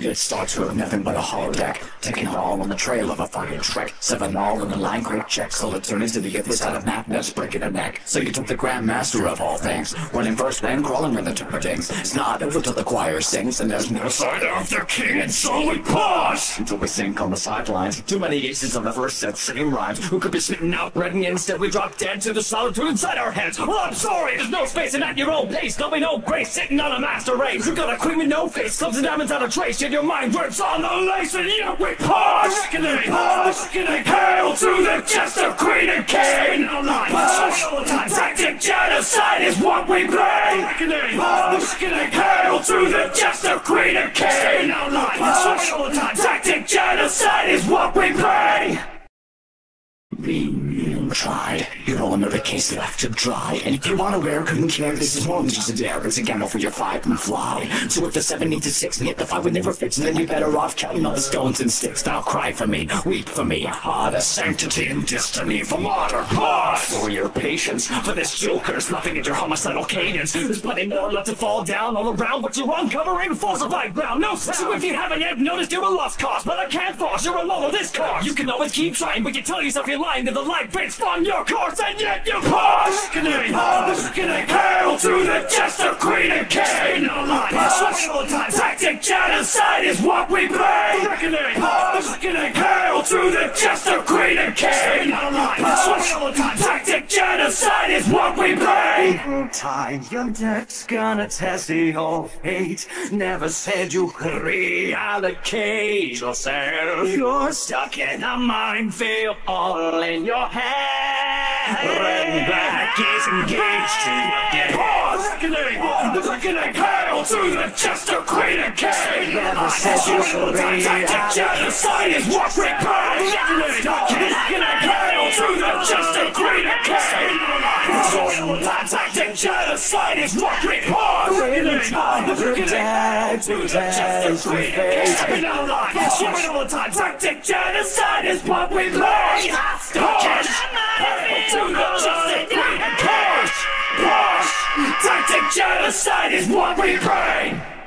It starts with nothing but a holodeck, taking all on the trail of a fucking trek. Seven all in the line, great check, so it turns to the other side of madness, breaking a neck. So you took the grandmaster of all things, running first, then crawling with the tupperdings. It's not over till the choir sings, and there's no sign of the king, and so we pause until we sink on the sidelines. Too many aces on the first set, singing rhymes. Who could be smitten out, and instead we drop dead to the solitude inside our heads. Well, I'm sorry, there's no space and at your own pace. There'll be no grace sitting on a master race. You got a queen with no face, clubs and diamonds out of trace. Your mind drips on the lace, and yet we pause. Reckoning, pause, reckoning. Hail to the jester, queen and king. No line, pause. all the time. Tactic genocide is what we bring. Reckoning, pause, reckoning. Hail to the jester, queen and king. No line, pause. all the time. Tactic genocide is what we. Being tried, you're all another case left to dry. And if you want to wear, couldn't care. This is more than just a dare. It's a gamble for your fight and fly. So if the seven needs a six, and yet the five would never fix, then you're better off counting all the stones and sticks. Now cry for me, weep for me. Ah, the sanctity and destiny for modern pause. For your patience, for this joker's laughing at your homicidal cadence. There's plenty more left to fall down all around, but you're uncovering falsified ground. No sound. So if you haven't yet noticed, you're a lost cause, but I can't force. You're alone with this cause. You can always keep trying, but you tell yourself you're lying to the light bits on your course, and yet you pause. Reckoning, pause, reckoning. Hail to the jester, queen and king. Pause. all time. Tactic genocide is what we bring. Reckoning, pause, reckoning. Hail to the jester, queen and king. No line, pause. all the time. Tactic genocide is what we bring. Time, your deck's gonna test your fate. Never said you could reallocate yourself. You're stuck in a minefield all in your head. Red and black is engaged to your death. Reckoning! The reckoning hail to the jester Queen and King! Never said you Tactic genocide is what pay! Reckoning! Reckoning hail to the jester Queen and King! Tactic genocide is what we! Reckoning! Reckoning hail to the jester Queen and King! The! Tactic genocide is what we play! Genocide is what we bring!